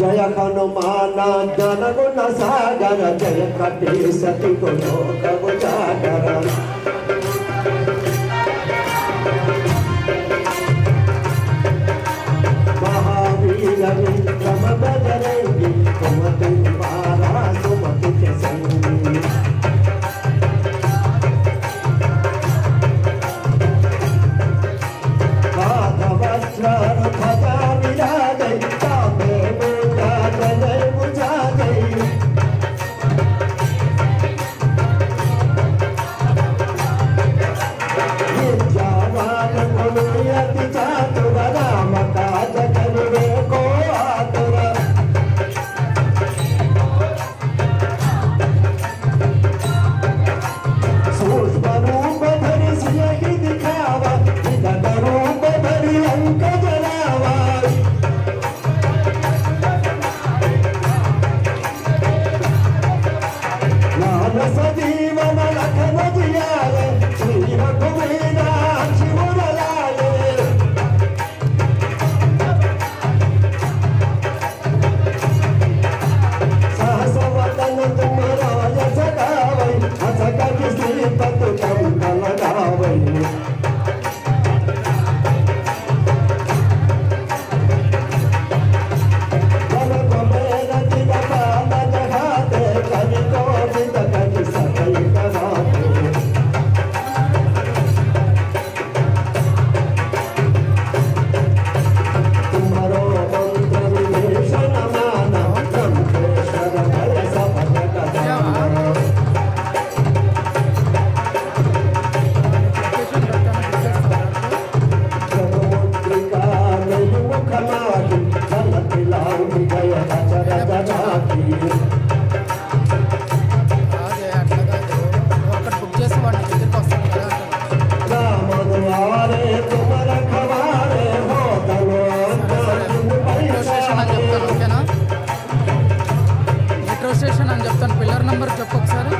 జయ కనుమాన జనగుణ సాగర జయ కపీ సతి గుణోకగు జాగర जगत से पत స్టేషన్ అని చెప్తాను పిల్లర్ నెంబర్ చెప్పు ఒకసారి